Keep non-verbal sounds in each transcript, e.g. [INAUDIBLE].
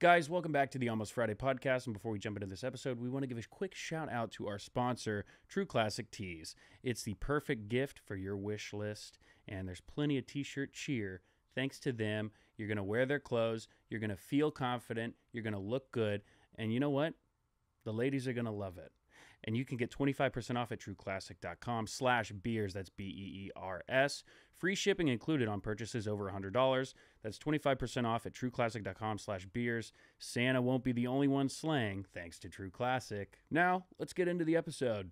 Guys, welcome back to the Almost Friday podcast. And before we jump into this episode, we want to give a quick shout out to our sponsor, True Classic Tees. It's the perfect gift for your wish list, and there's plenty of t shirt cheer. Thanks to them, you're going to wear their clothes, you're going to feel confident, you're going to look good, and you know what? The ladies are going to love it. And you can get 25% off at trueclassic.com slash beers. That's B-E-E-R-S. Free shipping included on purchases over $100. That's 25% off at trueclassic.com slash beers. Santa won't be the only one slaying thanks to True Classic. Now, let's get into the episode.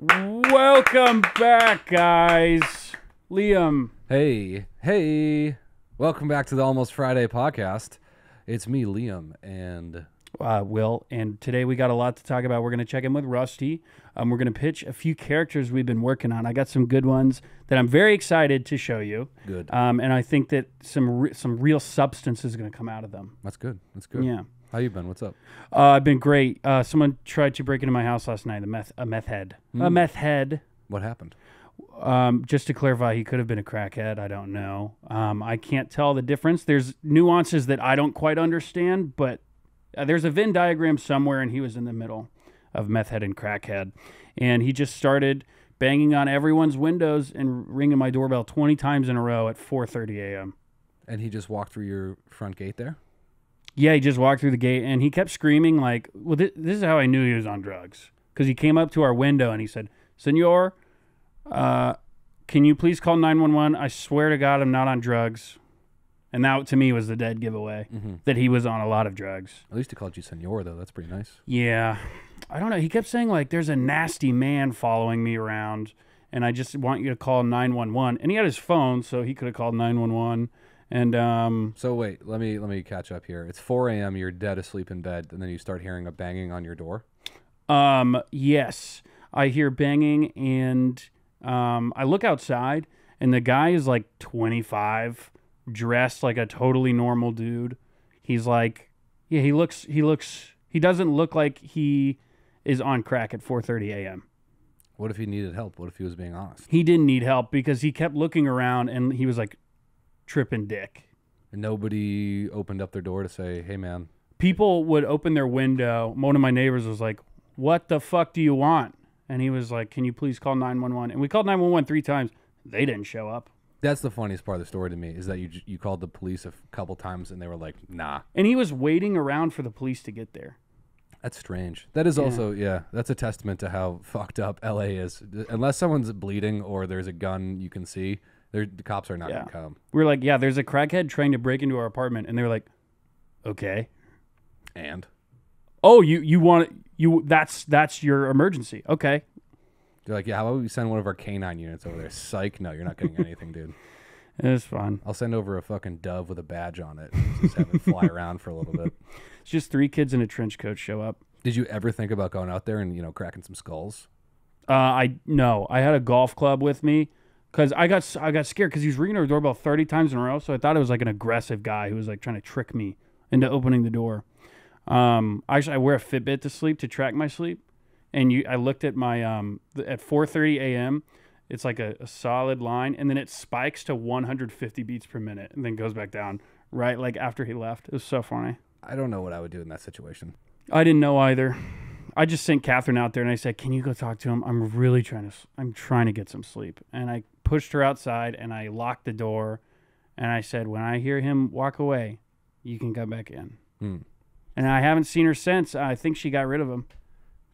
Welcome back, guys. Liam. Hey, hey. Welcome back to the Almost Friday podcast. It's me, Liam, and uh, Will, and today we got a lot to talk about. We're going to check in with Rusty. Um, we're going to pitch a few characters we've been working on. I got some good ones that I'm very excited to show you. good. Um, and I think that some re- some real substance is going to come out of them. That's good. That's good. Yeah, How you been? What's up? uh, I've been great. Uh, someone tried to break into my house last night. A meth a meth head. A Hmm. meth head. What happened? Um, just to clarify, he could have been a crackhead. I don't know. Um, I can't tell the difference. There's nuances that I don't quite understand, but uh, there's a Venn diagram somewhere, and he was in the middle of meth head and crackhead. And he just started banging on everyone's windows and ringing my doorbell 20 times in a row at 4:30 a.m. And he just walked through your front gate there? Yeah, he just walked through the gate and he kept screaming like, "Well, thi- this is how I knew he was on drugs." Because he came up to our window and he said, "Senor, uh, can you please call 911? I swear to God, I'm not on drugs." And that to me was the dead giveaway Mm-hmm. that he was on a lot of drugs. At least he called you senor, though. That's pretty nice. Yeah, I don't know. He kept saying like, "There's a nasty man following me around." And I just want you to call 911. And he had his phone, so he could have called 911. And um, So wait, let me let me catch up here. It's 4 a.m. You're dead asleep in bed, and then you start hearing a banging on your door. Um, yes, I hear banging, and um, I look outside, and the guy is like 25, dressed like a totally normal dude. He's like, yeah, he looks, he looks, he doesn't look like he is on crack at 4:30 a.m. What if he needed help? What if he was being honest? He didn't need help because he kept looking around, and he was like tripping dick. And nobody opened up their door to say, "Hey, man." people would open their window. One of my neighbors was like, "What the fuck do you want?" And he was like, "Can you please call 911?" And we called 911 three times. They didn't show up. That's the funniest part of the story to me is that you j- you called the police a f- couple times and they were like, "Nah." And he was waiting around for the police to get there. That's strange. That is also, yeah, that's a testament to how [LAUGHS] fucked up LA is. Unless someone's bleeding or there's a gun you can see, they're- the cops are not Yeah. going to come. We were like, "Yeah, there's a crackhead trying to break into our apartment." And they were like, "Okay." And Oh, you you want you that's that's your emergency. Okay. They're like, yeah, how about we send one of our canine units over there? Psych. No, you're not getting anything, dude. It was fun. I'll send over a fucking dove with a badge on it. Just have it fly around for a little bit. [LAUGHS] It's just three kids in a trench coat show up. Did you ever think about going out there and, you know, cracking some skulls? Uh, I no, I had a golf club with me because I got I got scared because he was ringing our doorbell thirty times in a row. So I thought it was like an aggressive guy who was like trying to trick me into opening the door. Um, actually, I wear a Fitbit to sleep to track my sleep, and you I looked at my um at four thirty a.m. It's like a, a solid line, and then it spikes to one hundred fifty beats per minute, and then goes back down right like after he left. It was so funny. I don't know what I would do in that situation. I didn't know either. I just sent Catherine out there and I said, "Can you go talk to him? I'm really trying to. I'm trying to get some sleep." And I pushed her outside and I locked the door, and I said, "When I hear him walk away, you can come back in." Hmm. And I haven't seen her since. I think she got rid of him.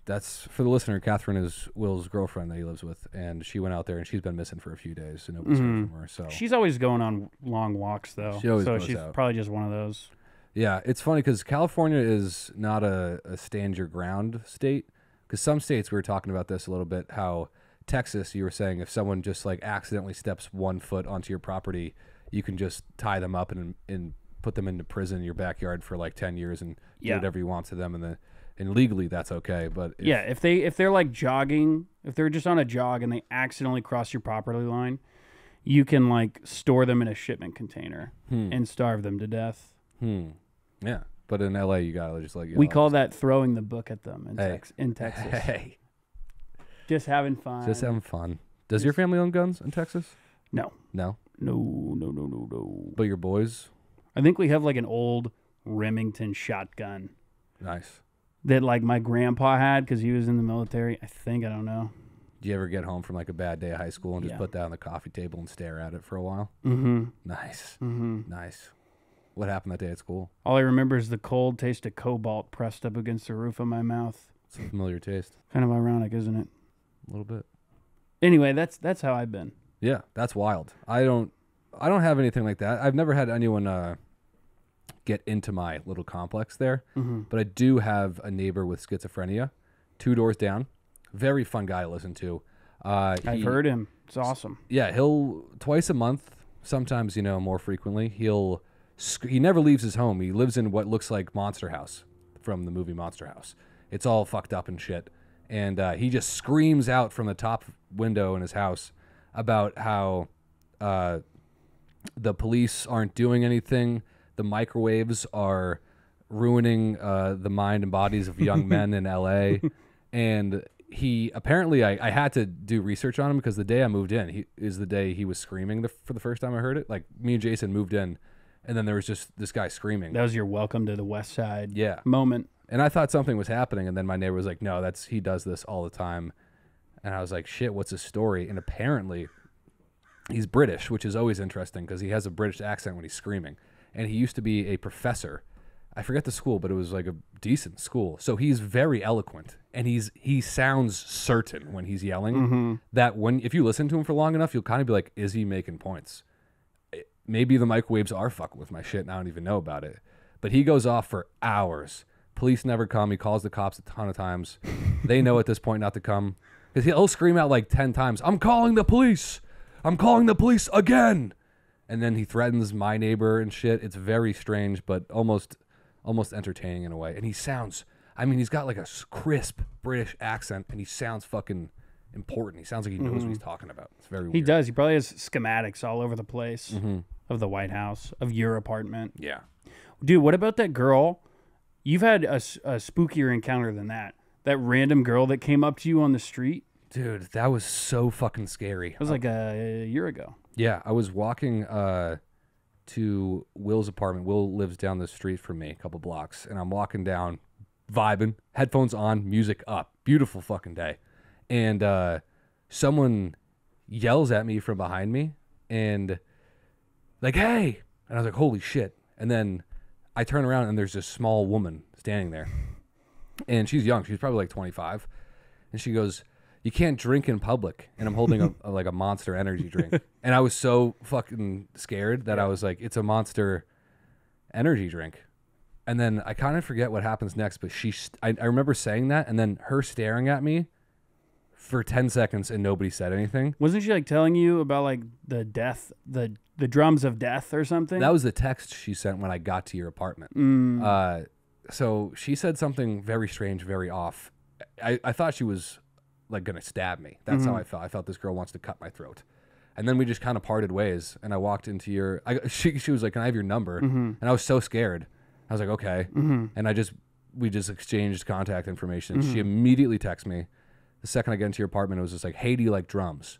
That's for the listener. Catherine is Will's girlfriend that he lives with, and she went out there and she's been missing for a few days, and nobody's heard Mhm. from her. So She's always going on long walks though, She always so goes she's out. probably just one of those. Yeah, it's funny because California is not a, a stand your ground state. Because some states, we were talking about this a little bit, how Texas, you were saying if someone just like accidentally steps one foot onto your property, you can just tie them up and, and put them into prison in your backyard for like 10 years and Yeah. do whatever you want to them. And, the, and legally, that's okay. But if, yeah, if they if they're like jogging, if they're just on a jog and they accidentally cross your property line, you can like store them in a shipment container Hmm. and starve them to death. Hmm. Yeah. But in LA, you got to just like, you we call that throwing the book at them in, Hey. Tex- in Texas. [LAUGHS] Hey, Just having fun. just having fun. Does your family own guns in Texas? no, No. no, no, no, no, no. But your boys? I think we have like an old Remington shotgun Nice. That like my grandpa had because he was in the military. I think I don't know. Do you ever get home from like a bad day of high school and just Yeah. put that on the coffee table and stare at it for a while? Mm-hmm. Nice. Mm-hmm. Nice. What happened that day at school? All I remember is the cold taste of cobalt pressed up against the roof of my mouth. It's a familiar taste. Kind of ironic, isn't it? A little bit. Anyway, that's that's how I've been. Yeah, that's wild. I don't I don't have anything like that. I've never had anyone uh get into my little complex there, Mm-hmm. but I do have a neighbor with schizophrenia, two doors down. Very fun guy to listen to. Uh I've he- heard him. It's awesome. Yeah, he'll twice a month, sometimes you know more frequently. He'll he never leaves his home. He lives in what looks like Monster House from the movie Monster House. It's all fucked up and shit, and uh, he just screams out from the top window in his house about how uh, the police aren't doing anything. The microwaves are ruining uh, the mind and bodies of young [LAUGHS] men in L.A. And he apparently, I, I had to do research on him because the day I moved in, he is the day he was screaming the, for the first time I heard it. Like me and Jason moved in, and then there was just this guy screaming. That was your welcome to the West Side Yeah, moment. and I thought something was happening, and then my neighbor was like, "No, that's he does this all the time," and I was like, "Shit, what's his story?" And apparently, he's British, which is always interesting because he has a British accent when he's screaming, and he used to be a professor. I forget the school, but it was like a decent school. So he's very eloquent, and he's he sounds certain when he's yelling. Mm-hmm. That when if you listen to him for long enough, you'll kind of be like, "Is he making points?" Eh, maybe the microwaves are fucking with my shit and I don't even know about it. But he goes off for hours. Police never come. He calls the cops a ton of times. they know at this point not to come because he'll scream out like 10 times, I'm calling the police. I'm calling the police again. And then he threatens my neighbor and shit. It's very strange, but almost almost entertaining in a way. And he sounds, I mean, he's got like a crisp British accent and he sounds fucking important. He sounds like he knows what he's talking about. It's very He weird. does. He probably has schematics all over the place Mm-hmm. of the White House, of your apartment. Yeah. Dude, what about that girl? You've had a, s- a spookier encounter than that. That random girl that came up to you on the street. Dude, that was so fucking scary. It was like a, year ago. Yeah, I was walking uh, to Will's apartment. Will lives down the street from me, a couple blocks, and I'm walking down, vibing, headphones on, music up. Beautiful fucking day. And uh, someone yells at me from behind me and like, "Hey!" And I was like, "Holy shit!" And then I turn around and there's this small woman standing there, and she's young. She's probably like 25, and she goes, "You can't drink in public." And I'm holding a, [LAUGHS] a like a Monster Energy drink, and I was so fucking scared that I was like, "It's a Monster Energy drink." And then I kind of forget what happens next, but she, st- I, I remember saying that, and then her staring at me for 10 seconds, and nobody said anything. Wasn't she like telling you about like the death, the the drums of death or something? That was the text she sent when I got to your apartment. Mm. Uh, so she said something very strange, very off. I, I thought she was like gonna stab me. That's how mm-hmm. I felt. I felt this girl wants to cut my throat. And then we just kind of parted ways. And I walked into your. I, [LAUGHS] she she was like, "Can I have your number?" Mm-hmm. And I was so scared. I was like, "Okay." Mm-hmm. And I just we just exchanged contact information. She immediately texted me. The second I get into your apartment, it was just like, "Hey, do you like drums?"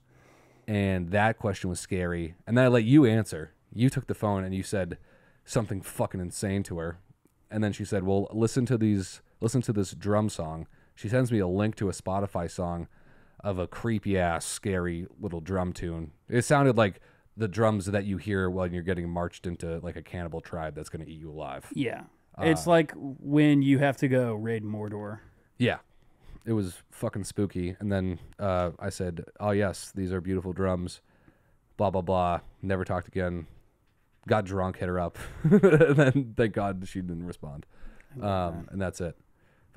And that question was scary. And then I let you answer. You took the phone and you said something fucking insane to her. And then she said, "Well, listen to these. Listen to this drum song." She sends me a link to a Spotify song of a creepy ass, scary little drum tune. It sounded like the drums that you hear when you're getting marched into like a cannibal tribe that's going to eat you alive. yeah. Uh, it's like when you have to go raid Mordor. Yeah. It was fucking spooky. And then uh, I said, Oh, yes, these are beautiful drums. Blah, blah, blah. Never talked again. Got drunk, hit her up. [LAUGHS] and then thank God she didn't respond. Um, and that's it.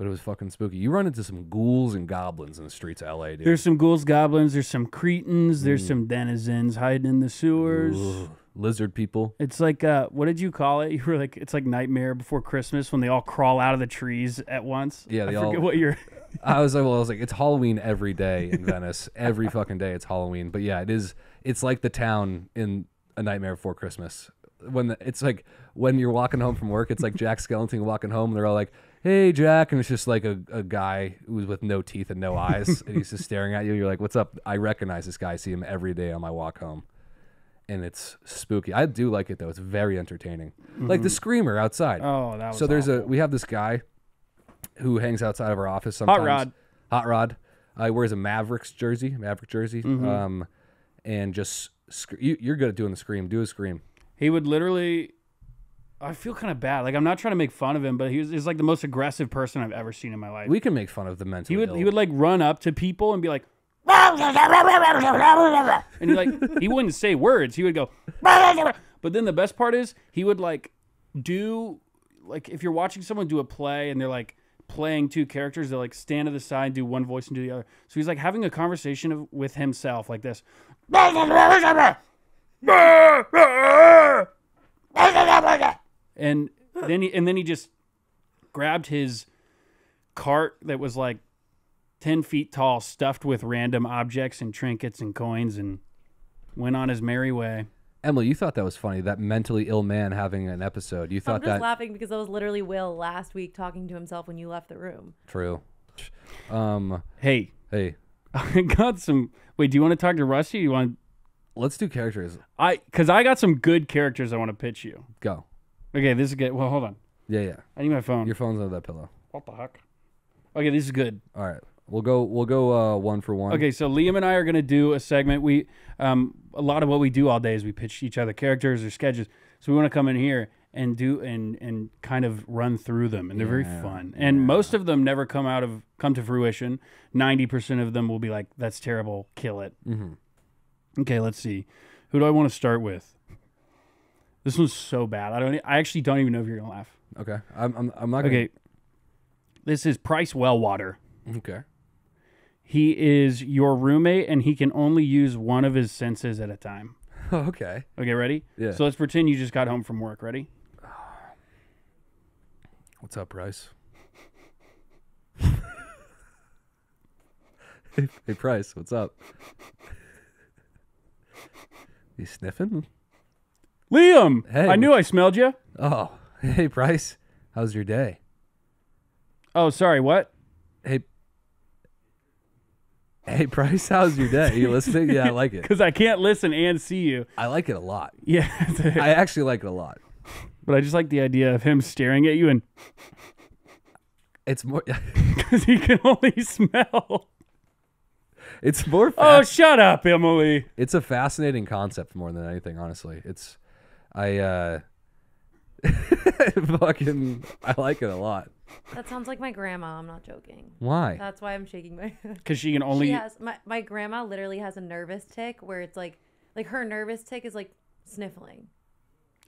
But it was fucking spooky. You run into some ghouls and goblins in the streets of LA, dude. There's some ghouls, goblins. There's some cretins. There's some denizens hiding in the sewers. Ugh. Lizard people. It's like uh, what did you call it? [LAUGHS] You were like, it's like Nightmare Before Christmas when they all crawl out of the trees at once. Yeah, I forget all- what you're. [LAUGHS] I was like, well, I was like, it's Halloween every day in [LAUGHS] Venice. every fucking day it's Halloween. But yeah, it is. It's like the town in A Nightmare Before Christmas. When the, it's like when you're walking home from work, it's like Jack Skellington walking home, and they're all like, "Hey, Jack," and it's just like a, a guy who's with no teeth and no eyes, [LAUGHS] and he's just staring at you. You're like, "What's up?" I recognize this guy. I see him every day on my walk home, and it's spooky. I do like it though. It's very entertaining. Like the screamer outside. Oh, that was so there's a we have this guy who hangs outside of our office sometimes. Rod. Hot Rod. Uh, he wears a Mavericks jersey, Maverick jersey, Mm-hmm. um, and just sc- you, you're good at doing the scream. Do a scream. He would literally. I feel kind of bad. Like I'm not trying to make fun of him, but he was he's like the most aggressive person I've ever seen in my life. We can make fun of the mentally he would ill. he would like run up to people and be like, and he like he wouldn't say words. He would go, but then the best part is he would like do like if you're watching someone do a play and they're like playing two characters, they like stand to the side, do one voice and do the other. So he's like having a conversation of, with himself like this. [LAUGHS] [LAUGHS] And then he and then he just grabbed his cart that was like 10 feet tall, stuffed with random objects and trinkets and coins, and went on his merry way. Emily, you thought that was funny. That mentally ill man having an episode. You I'm thought just that laughing because that was literally Will last week talking to himself when you left the room. true. Um, Hey, hey, [LAUGHS] I got some. Wait, do you want to talk to Rusty? You want let's do characters. I? Because I got some good characters I want to pitch you. Go. Okay, this is good. Well, hold on. Yeah, yeah. I need my phone. Your phone's under that pillow. what the heck? Okay, this is good. All right. We'll go. We'll go uh, one for one. Okay, so Liam and I are gonna do a segment. We um a lot of what we do all day is we pitch each other characters or sketches. So we want to come in here and do and and kind of run through them, and they're very Yeah, fun. And most of them never come out of come to fruition. Ninety percent of them will be like, "That's terrible, kill it." Mhm. Okay, let's see. Who do I want to start with? This one's so bad. I don't. I actually don't even know if you're gonna laugh. Okay. I'm. I'm, I'm not. Gonna, Okay. This is Price Wellwater. Okay. He is your roommate, and he can only use one of his senses at a time. [LAUGHS] okay. Okay, ready? Yeah. So let's pretend you just got home from work. Ready? [SIGHS] What's up, Price? [LAUGHS] hey, hey, Price. What's up? [LAUGHS] You sniffing? Liam! Hey. I knew I smelled you. Oh, hey, Bryce. How's your day? Oh, sorry, what? Hey. Hey, Bryce. How's your day? you listening? Yeah, I like it. [LAUGHS] Because I can't listen and see you. I like it a lot. [LAUGHS] Yeah. I actually like it a lot. but I just like the idea of him staring at you and It's more. [LAUGHS] because he can only smell. It's more. Oh, shut up, Emily. it's a fascinating concept more than anything. Honestly, it's. I uh. [LAUGHS] fucking. I like it a lot. That sounds like my grandma. I'm not joking. Why? That's why I'm shaking my head. Because she can only. she has my, my grandma literally has a nervous tick where it's like like her nervous tick is like sniffling.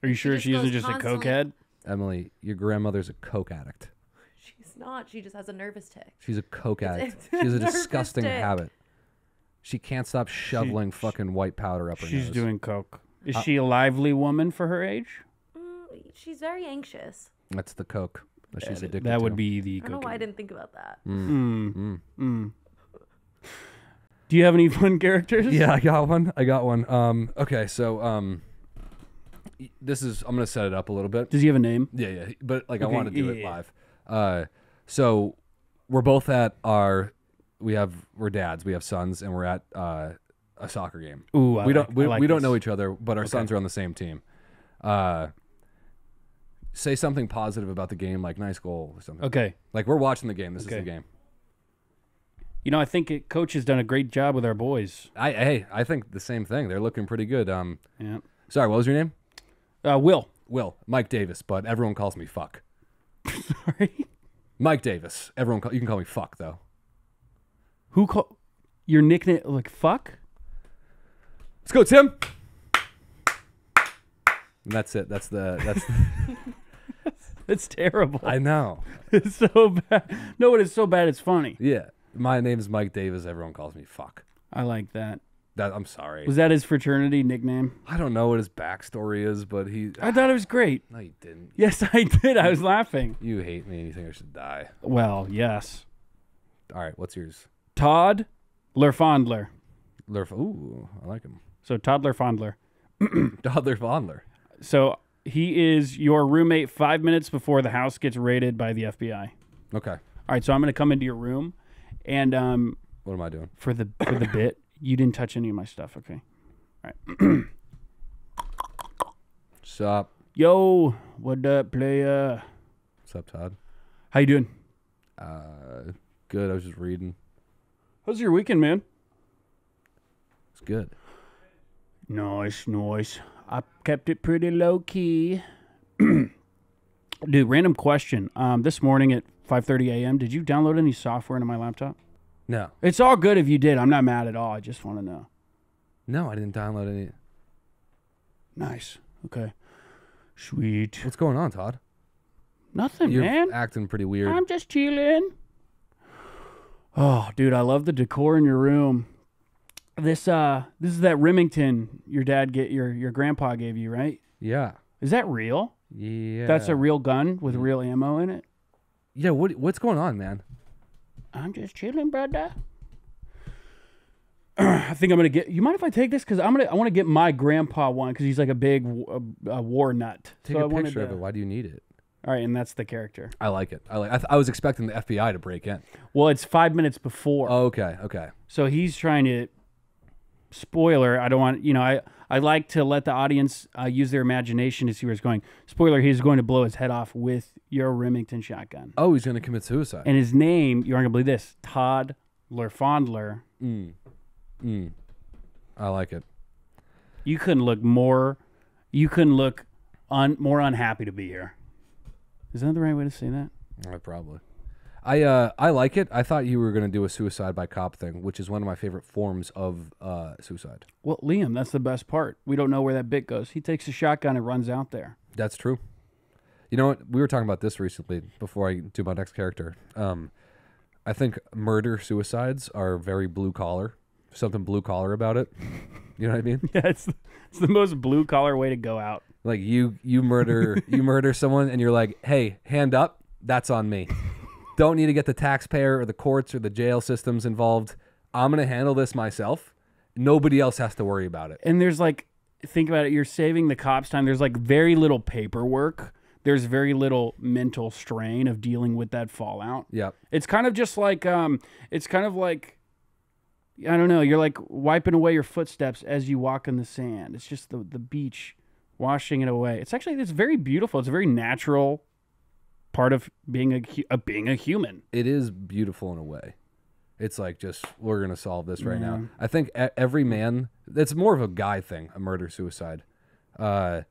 Are you sure just she isn't goes just a constantly- cokehead? Emily, your grandmother's a coke addict. She's not. She just has a nervous tick. She's a coke addict. it's [LAUGHS] She has a nervous disgusting tick. habit. She can't stop shoveling fucking white powder up her nose. She's nose. doing coke. Uh, Is she a lively woman for her age? Mm, she's very anxious. That's the coke that she's That- addicted that to. would be the I don't know why I didn't think about that. Mm. Mm. Mm. Do you have any [LAUGHS] fun characters? Yeah, I got one. I got one. Um, okay, so um, y- this is I'm gonna set it up a little bit. Does he have a name? Yeah, yeah, but like I Okay, want to do yeah, it yeah. live. Uh, so we're both at our we have we're dads, we have sons, and we're at uh, a soccer game. Ooh, I we like- don't we, I like we don't this. know each other, but our sons are on the same team. Uh, say something positive about the game, like nice goal or something. Okay. Like we're watching the game. This Okay. is the game. You know, I think it, coach has done a great job with our boys. I hey, I think the same thing. They're looking pretty good. Um, Yeah. sorry, what was your name? Uh, Will. Will Mike Davis, but everyone calls me fuck. [LAUGHS] Sorry. Mike Davis. Everyone, call, you can call me fuck though. Who call your nickname? Like fuck. Let's go, Tim. And that's it. That's the that's. [LAUGHS] It's terrible. I know. [LAUGHS] It's so bad. No, it is so bad. It's funny. Yeah, my name is Mike Davis. Everyone calls me fuck. I like that. That I'm sorry. Was that his fraternity nickname? I don't know what his backstory is, but he. I thought it was great. no, you didn't. Yes, I did. I was laughing. You hate me and you think I should die. Well, yes. All right, what's yours? Todd Lerfondler. Lerf. Ooh, I like him. So toddler fondler. [CLEARS THROAT] Toddler Fondler. So he is your roommate five minutes before the house gets raided by the FBI. Okay. All right, so I'm going to come into your room, and um, What am I doing? for the for the bit, you didn't touch any of my stuff. Okay. All right. [CLEARS THROAT] Sup? Yo, what up, player? What's up, Todd? How you doing? Uh, good. I was just reading. How's your weekend, man? It's good. Nice, nice. I kept it pretty low key. [CLEARS THROAT] Dude, random question. Um, this morning at 5:30 a.m., did you download any software into my laptop? No, It's all good if you did. I'm not mad at all. I just want to know. no, I didn't download any. Nice. Okay. Sweet. What's going on, Todd? Nothing, You're man. acting pretty weird. I'm just chilling. Oh, dude, I love the decor in your room. This uh this is that Remington your dad get your your grandpa gave you, right? yeah. Is that real? Yeah. That's a real gun with real ammo in it? Yeah. What What's going on, man? I'm just chilling, brother. [CLEARS THROAT] I think I'm gonna get. You mind if I take this? Because I'm gonna. I want to get my grandpa one because he's like a big uh, uh, war nut. Take so I a wanted picture of it. Why do you need it? All right, and that's the character. I like it. I like. I, th- I was expecting the FBI to break in. Well, it's five minutes before. Oh, okay. Okay. So he's trying to spoiler. I don't want you know. I I like to let the audience uh, use their imagination to see where it's going. Spoiler: He's going to blow his head off with your Remington shotgun. Oh, he's gonna commit suicide. And his name, you aren't gonna believe this, Todd Lerfondler. mm. Mm. I like it. You couldn't look more. You couldn't look un, more unhappy to be here. Is that the right way to say that? I probably. I uh I like it. I thought you were gonna do a suicide by cop thing, which is one of my favorite forms of uh suicide. Well, Liam, that's the best part. We don't know where that bit goes. He takes a shotgun and runs out there. That's true. You know what? We were talking about this recently before I do my next character. Um, I think murder suicides are very blue collar. Something blue collar about it. You know what I mean? [LAUGHS] Yeah, it's it's the most blue collar way to go out. Like you you murder you [LAUGHS] murder someone and you're like, hey, hand up. That's on me. Don't need to get the taxpayer or the courts or the jail systems involved. I'm gonna handle this myself. Nobody else has to worry about it. and there's like think about it you're saving the cops time there's like very little paperwork there's very little mental strain of dealing with that fallout Yep. it's kind of just like um it's kind of like i don't know you're like wiping away your footsteps as you walk in the sand it's just the the beach washing it away it's actually it's very beautiful it's a very natural part of being a, of being a human it is beautiful in a way. It's like just we're gonna solve this right Yeah. now. I think every man. It's more of a guy thing, a murder suicide. Uh,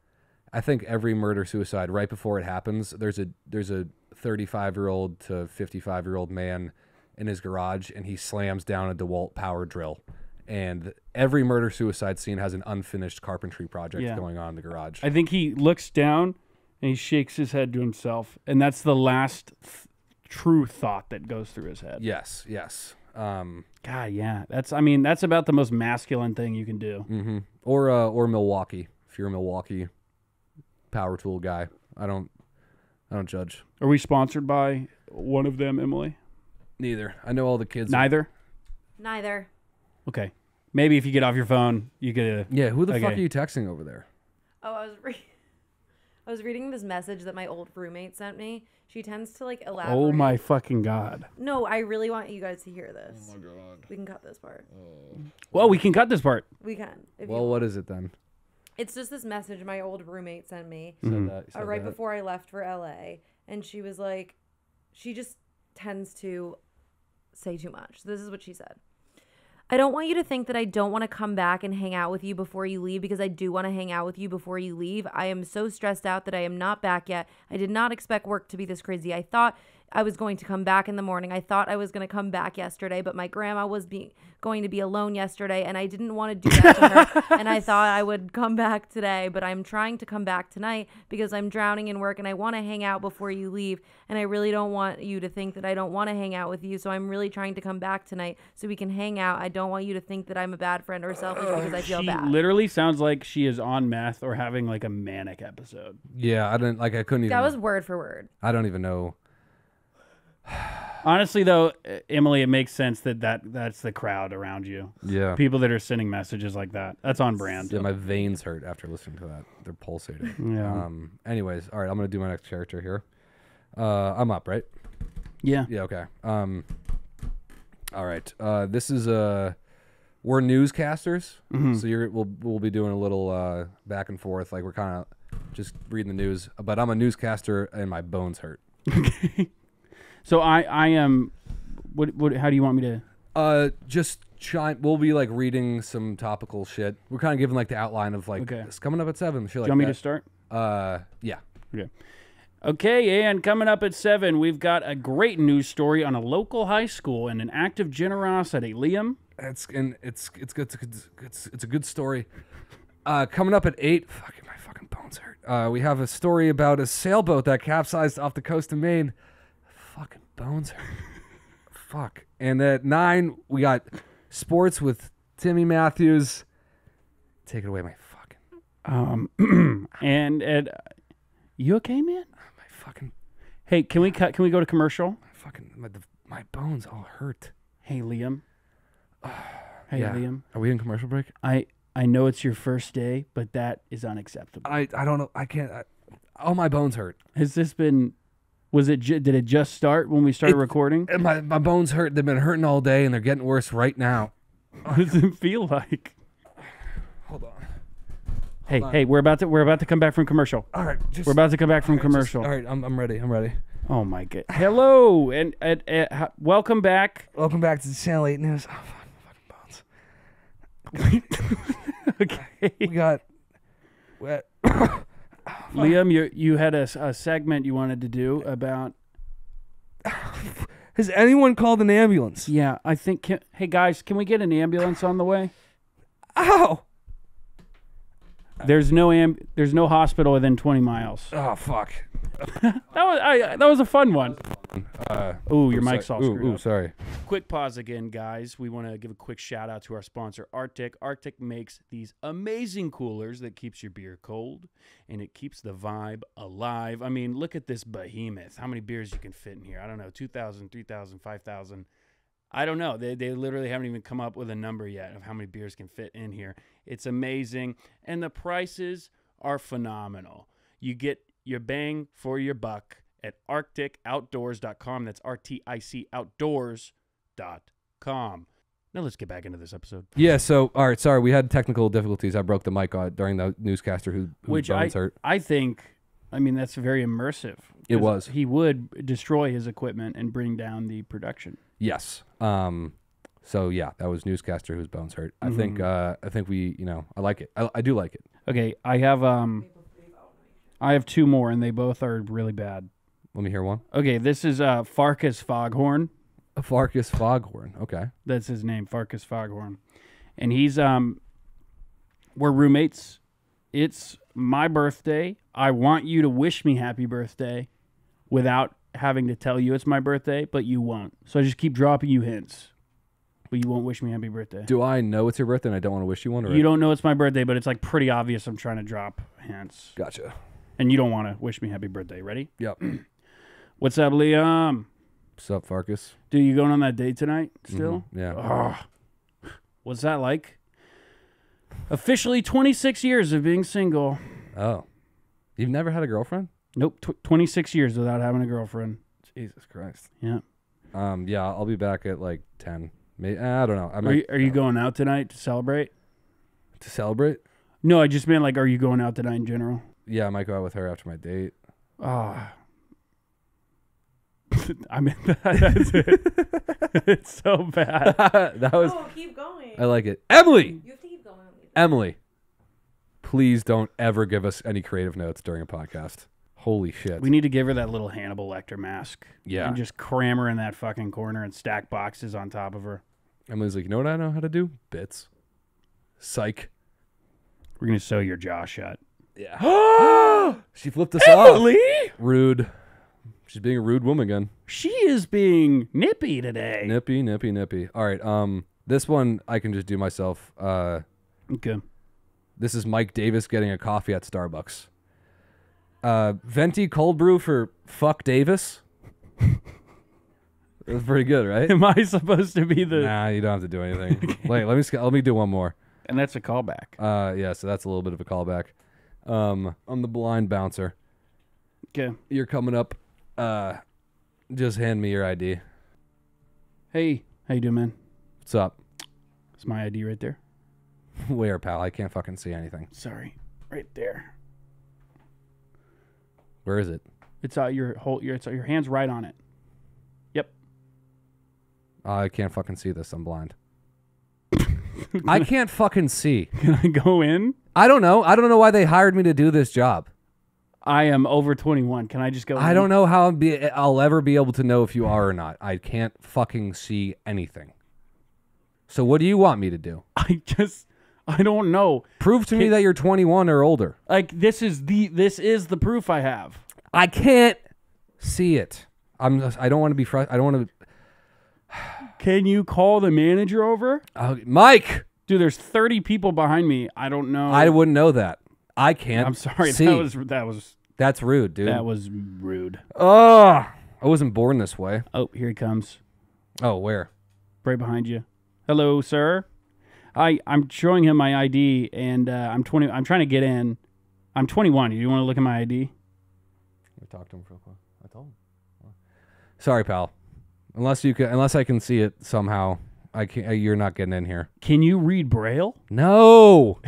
I think every murder suicide right before it happens, there's a there's a 35 year old to 55 year old man in his garage, and he slams down a Dewalt power drill. And every murder suicide scene has an unfinished carpentry project Yeah. going on in the garage. i think he looks down and he shakes his head to himself and that's the last th- true thought that goes through his head yes, yes. Um, God, yeah. That's I mean, that's about the most masculine thing you can do. hmm Or uh, or Milwaukee. If you're a Milwaukee power tool guy, I don't I don't judge. Are we sponsored by one of them, Emily? Neither. I know all the kids. Neither. Neither. Okay. Maybe if you get off your phone, you could. Uh, yeah. Who the fuck are you texting over there? Oh, I was re- [LAUGHS] I was reading this message that my old roommate sent me. She tends to like elaborate. oh my fucking god. No, I really want you guys to hear this. Oh my god. We can cut this part. Well, we can cut this part. We can. If Well, you, what is it then? it's just this message my old roommate sent me Mm-hmm. Said that, uh, said right that. before I left for LA, and she was like, she just tends to say too much. This is what she said. I don't want you to think that I don't want to come back and hang out with you before you leave because I do want to hang out with you before you leave. I am so stressed out that I am not back yet. I did not expect work to be this crazy. I thought I was going to come back in the morning. I thought I was going to come back yesterday, but my grandma was being going to be alone yesterday and I didn't want to do that to her. [LAUGHS] and I thought I would come back today, but I'm trying to come back tonight because I'm drowning in work and I want to hang out before you leave. And I really don't want you to think that I don't want to hang out with you. So I'm really trying to come back tonight so we can hang out. I don't want you to think that I'm a bad friend or selfish because I feel she bad. literally sounds like she is on meth or having like a manic episode. Yeah, I didn't like. I couldn't even. that was word for word. I don't even know. Honestly, though, Emily, it makes sense that, that that's the crowd around you. Yeah. People that are sending messages like that. That's on brand. Yeah, my veins hurt after listening to that. They're pulsating. Yeah. Um. Anyways, all right. I'm gonna do my next character here. Uh, I'm up, right? Yeah. Yeah. Okay. Um. All right. Uh, this is uh, we're newscasters, Mm-hmm. so you're we'll we'll be doing a little uh back and forth. Like we're kind of just reading the news, but I'm a newscaster and my bones hurt. [LAUGHS] So I I am. What what? How do you want me to? Uh, just chime. We'll be like reading some topical shit. We're kind of giving like the outline of like Okay. it's coming up at seven. Shit Do like you want me that. to start? Uh, yeah. Okay, and coming up at seven, we've got a great news story on a local high school and an act of generosity. Liam, It's and it's it's good. It's, it's, it's, it's a good story. Uh, coming up at eight. Fucking my fucking bones hurt. Uh, we have a story about a sailboat that capsized off the coast of Maine. Bones hurt. Fuck. And at nine, we got sports with Timmy Matthews. Take it away, my fucking um, [CLEARS THROAT] and and you okay, man? my fucking Hey, can we cut? Can we go to commercial? my fucking my, the, my bones all hurt. Hey, Liam. Hey, Yeah. Liam. Are we in commercial break? I I know it's your first day, but that is unacceptable. I I don't know. I can't. I, all my bones hurt. Has this been? Was it? ju- Did it just start when we started It- recording? My my bones hurt. They've been hurting all day, and they're getting worse right now. What does it feel like? Hold on. Hey, on. hey, we're about to we're about to come back from commercial. All right. Just, We're about to come back from all right, just- commercial. all right. I'm I'm ready. I'm ready. Oh my god! Hello and, and, and ho- welcome back. Welcome back to the Channel 8 News. Oh, fuck, my fucking bones. okay, We got. Wet. [SIGHS] Liam, you you had a, a segment you wanted to do about. Has anyone called an ambulance? Yeah, I think. Can, hey guys, can we get an ambulance on the way? Ow! There's no am. There's no hospital within 20 miles. Oh, fuck. [LAUGHS] That was I, that was a fun one. Uh, Ooh, your ooh, mic's sorry. all ooh, screwed ooh, up. sorry. Quick pause again, guys. We want to give a quick shout out to our sponsor, RTIC. RTIC makes these amazing coolers that keeps your beer cold and it keeps the vibe alive. I mean, look at this behemoth. How many beers you can fit in here? I don't know, 2,000, 3,000, 5,000. I don't know. They, they literally haven't even come up with a number yet of how many beers can fit in here. It's amazing. And the prices are phenomenal. You get your bang for your buck at rticoutdoors.com. That's R T I C outdoors.com. Now let's get back into this episode. Yeah, so, all right, sorry. We had technical difficulties. I broke the mic uh, during the newscaster who, whose Which I, hurt. I think, I mean, that's very immersive. It was. He would destroy his equipment and bring down the production. Yes. Um. So yeah, that was newscaster whose bones hurt. I think. Mm-hmm. Uh. I think we. You know. I like it. I, I do like it. Okay, I have um, I have two more, and they both are really bad. Let me hear one. Okay, this is uh Farkas Foghorn. A Farkas Foghorn. Okay. That's his name, Farkas Foghorn. And he's um we're roommates. It's my birthday. I want you to wish me happy birthday without having to tell you it's my birthday, but you won't. So I just keep dropping you hints. But you won't wish me happy birthday. Do I know it's your birthday and I don't want to wish you one? Or You don't know it's my birthday, but it's like pretty obvious I'm trying to drop hints. Gotcha. And you don't want to wish me happy birthday. Ready? Yep. [CLEARS THROAT] What's up, Liam? What's up, Farkas? Dude, you going on that date tonight still? Mhm, Yeah. Ugh. What's that like? Officially 26 years of being single. Oh. You've never had a girlfriend? Nope, tw- 26 years without having a girlfriend. Jesus Christ. Yeah. Um. Yeah. I'll be back at like ten. May I don't know. I Are you, are you going out tonight to celebrate? to celebrate. No, I just meant like, are you going out tonight in general? Yeah, I might go out with her after my date. Ah. [LAUGHS] I mean, that's [LAUGHS] it. it's so bad. [LAUGHS] that was. Oh, keep going. I like it. Emily. You have to keep going. Emily. Please don't ever give us any creative notes during a podcast. Holy shit. We need to give her that little Hannibal Lecter mask. Yeah. And just cram her in that fucking corner and stack boxes on top of her. Emily's like, you know what I know how to do? Bits. Psych. We're going to sew your jaw shut. Yeah. [GASPS] she flipped us off. Emily! Rude. She's being a rude woman again. She is being nippy today. Nippy, nippy, nippy. All right. Um, this one I can just do myself. Uh, Okay. this is Mike Davis getting a coffee at Starbucks. Uh, venti cold brew for fuck Davis. [LAUGHS] That's pretty good, right? Am I supposed to be the. nah, you don't have to do anything. [LAUGHS] Wait, let me sc- let me do one more. And that's a callback. Uh, yeah, so that's a little bit of a callback. Um, I'm the blind bouncer. Okay. You're coming up. Uh, just hand me your ID. Hey, how you doing, man? What's up? It's my ID right there. [LAUGHS] Where, pal? I can't fucking see anything. Sorry. Right there. Where is it? It's uh, your whole your it's your hands right on it. Yep. I can't fucking see this. I'm blind. [LAUGHS] I can't fucking see. Can I go in? I don't know. I don't know why they hired me to do this job. I am over 21. Can I just go? I in? don't know how I'll, be, I'll ever be able to know if you are or not. I can't fucking see anything. So what do you want me to do? [LAUGHS] I just [LAUGHS] I don't know. Prove to me that you're 21 or older. Like this is the this is the proof I have. I can't see it. I'm. Just, I don't want to be frustrated. I don't want to. [SIGHS] Can you call the manager over? Uh, Mike, Dude, there's 30 people behind me. I don't know. I wouldn't know that. I can't. I'm sorry. See. That was that was That's rude, dude. that was rude. Oh, I wasn't born this way. Oh, here he comes. Oh, where? Right behind you. Hello, sir. I I'm showing him my ID and uh, I'm 20 I'm trying to get in. I'm 21. Do you want to look at my ID? We talked to him real quick. I told him. Sorry, pal. Unless you can, unless I can see it somehow, I can. not You're not getting in here. Can you read braille? No,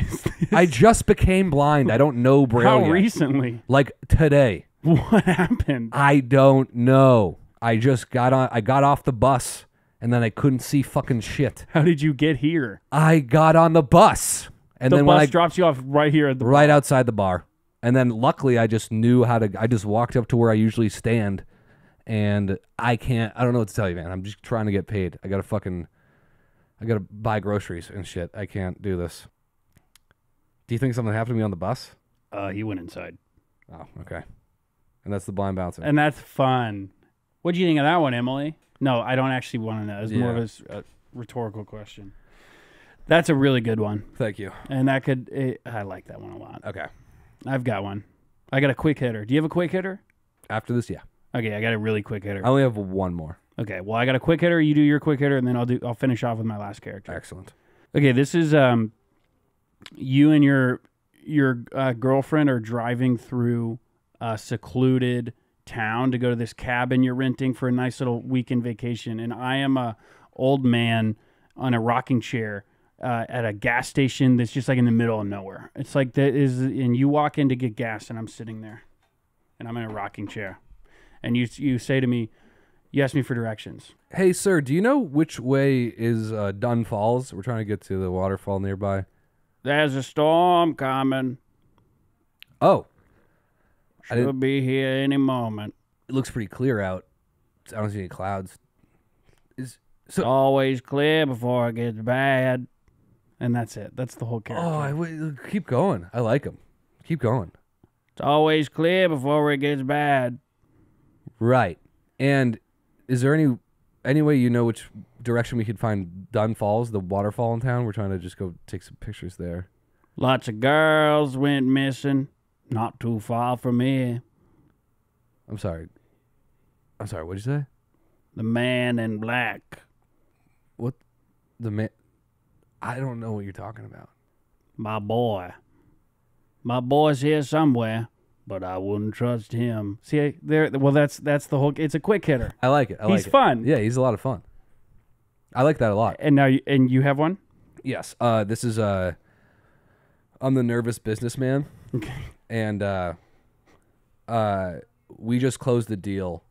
I just became blind. I don't know braille How yet. recently? like today. What [LAUGHS] happened? I don't know. I just got on. I got off the bus, and then I couldn't see fucking shit. How did you get here? I got on the bus, and the then bus when I drops you off right here at the right outside the bar, and then luckily I just knew how to. I just walked up to where I usually stand, and I can't. I don't know what to tell you, man. I'm just trying to get paid. I gotta fucking. I gotta buy groceries and shit. I can't do this. Do you think something happened to me on the bus? Uh, he went inside. Oh, okay. And that's the blind bouncer. And that's fun. What do you think of that one, Emily? No, I don't actually want to know. It's more of a rhetorical question. That's a really good one, Thank you. and that could. It, I like that one a lot. Okay. I've got one. I got a quick hitter. Do you have a quick hitter? After this, yeah. Okay, I got a really quick hitter. I only have one more. Okay, well, I got a quick hitter. You do your quick hitter, and then I'll do. I'll finish off with my last character. Excellent. Okay, this is um, you and your your uh, girlfriend are driving through a secluded town to go to this cabin you're renting for a nice little weekend vacation, and I am a old man on a rocking chair uh, at a gas station that's just like in the middle of nowhere. It's like that is, and you walk in to get gas, and I'm sitting there, and I'm in a rocking chair, and you you say to me, you ask me for directions. Hey, sir, do you know which way is uh, Dunn Falls? We're trying to get to the waterfall nearby. There's a storm coming. Oh, I didn't- be here any moment. it looks pretty clear out. I don't see any clouds. Is It's so? always clear before it gets bad. And that's it. That's the whole oh, character. Oh, I w- keep going. I like him. Keep going. it's always clear before it gets bad. Right. And is there any any way you know which direction we could find Dunn Falls, the waterfall in town? We're trying to just go take some pictures there. Lots of girls went missing. Not too far from here. I'm sorry. I'm sorry. What'd you say? The man in black. What? The man. I don't know what you're talking about. My boy. My boy's here somewhere, but I wouldn't trust him. See there well that's that's the whole it's a quick hitter. I like it. I like He's it. fun. Yeah, he's a lot of fun. I like that a lot. And now you, and you have one? Yes. Uh, this is uh, I'm the nervous businessman, Okay. And uh, uh, we just closed the deal,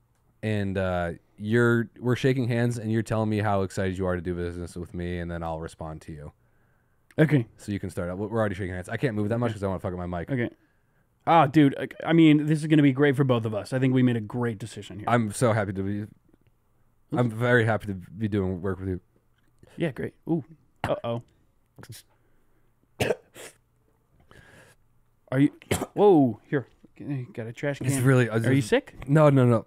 and uh, you're we're shaking hands, and you're telling me how excited you are to do business with me, and then I'll respond to you. Okay. So you can start out. We're already shaking hands. I can't move that much because I want to fuck up my mic. Okay. Ah, dude. I- I mean, this is going to be great for both of us. I think we made a great decision here. I'm so happy to be. I'm very happy to be doing work with you. yeah, great. Ooh. Uh oh. Are you? [COUGHS] Whoa. Here. Got a trash can. It's really. I Are you sick? No, no, no.